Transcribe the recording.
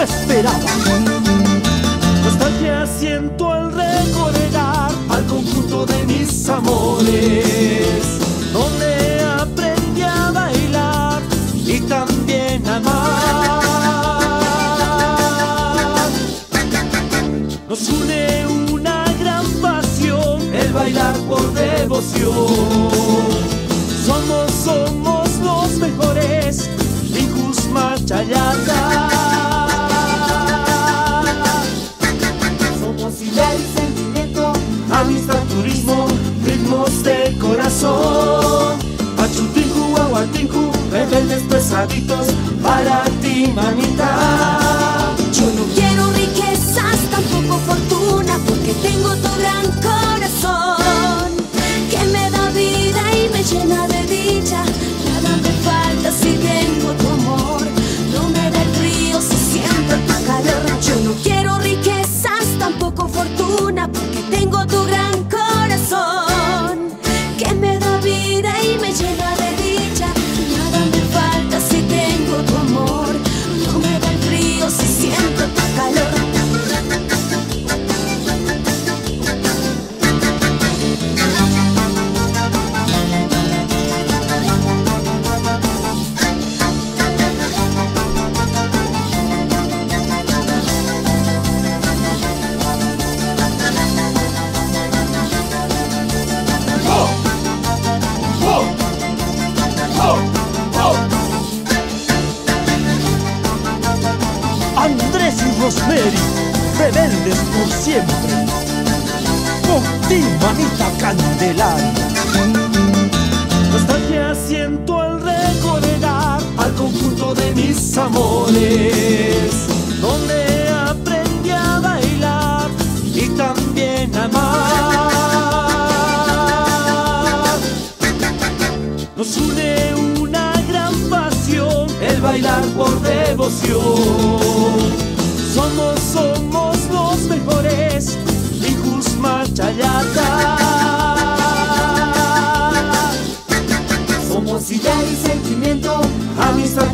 esperaba. Nostalgia siento al recordar al conjunto de mis amores, donde aprendí a bailar y también a amar. Nos une una gran pasión, el bailar por devoción. Somos, somos turismo, ritmos de corazón. Achutinku, aguatinku, rebeldes pesaditos, para ti, mamita. Yo no quiero riquezas, tampoco fortuna, porque tengo tu gran corazón que me da vida y me llena de dicha. Nada me falta si tengo tu amor. No me da el frío si siento tu calor. Yo no quiero riquezas, tampoco fortuna, rebeldes por siempre. Con ti, mamita Candelaria. Nostalgia siento al recordar al conjunto de mis amores, donde aprendí a bailar y también a amar. Nos une una gran pasión, el bailar por devoción. Somos, somos los mejores, Lijus Machayata. Somos idea y sentimiento, amistad,